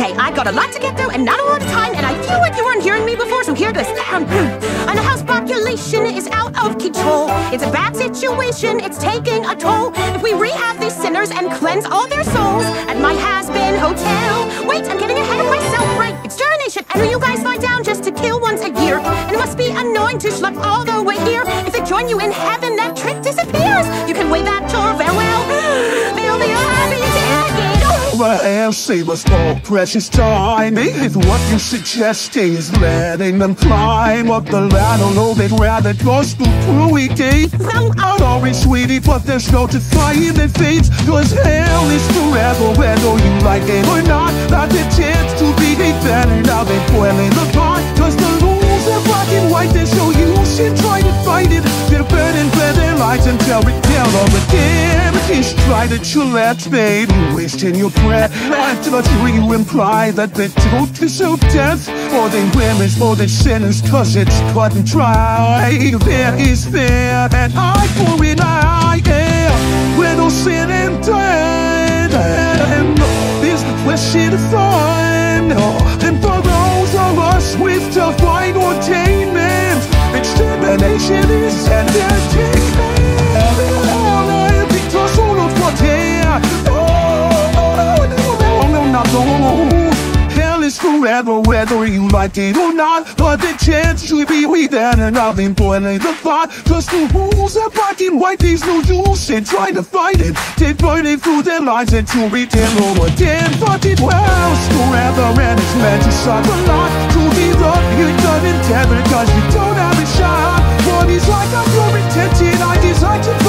Okay, I've got a lot to get through and not a lot of time, and I feel like you weren't hearing me before, so here goes. Um, and the house population is out of control. It's a bad situation, it's taking a toll. If we rehab these sinners and cleanse all their souls at my Hazbin Hotel. Wait, I'm getting ahead of myself, right? Extermination, and you guys lie down just to kill once a year. And it must be annoying to schlep all the way here. If they join you in heaven, that trick disappears. You can wave that your farewell. Well, save us all precious time. If what you're suggesting is letting them climb up the ladder, no, they'd rather go through gate. I'm sorry, sweetie, but there's no defying the fates. Cause hell is forever, whether you like it or. Not it. They're burning by their lights until we tell all the damages. Try to chillax, baby, wasting your breath. After the three you imply that the truth is so death. More than women's, more than sinners, cause it's cut and dry. There is fair, and I for an eye, yeah. We're no sin and dead. And is the question of fun. And for forever, whether you like it or not. But the chance to be with that and nothing boiling the thought. Cause the rules are black and white, there's no use in trying to fight it. They burning through their lives and to return over. But it was forever and it's meant to suck a lot. To be loved, you done in tether cause you don't have a shot. But it's like I'm your intention, I decide to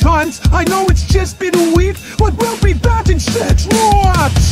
times. I know it's just been a week, but we'll be back in six months.